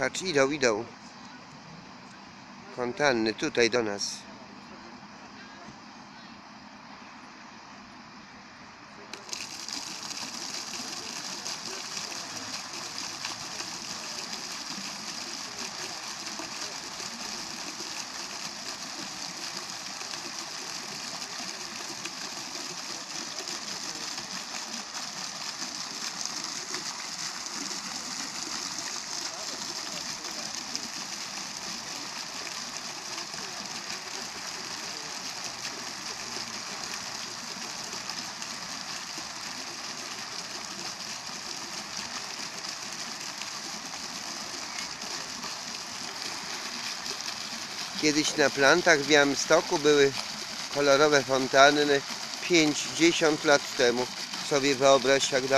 Patrz, idą, idą. Fontanny, tutaj do nas. Kiedyś na plantach w Białymstoku były kolorowe fontanny 50 lat temu. Sobie wyobraź jak dalej.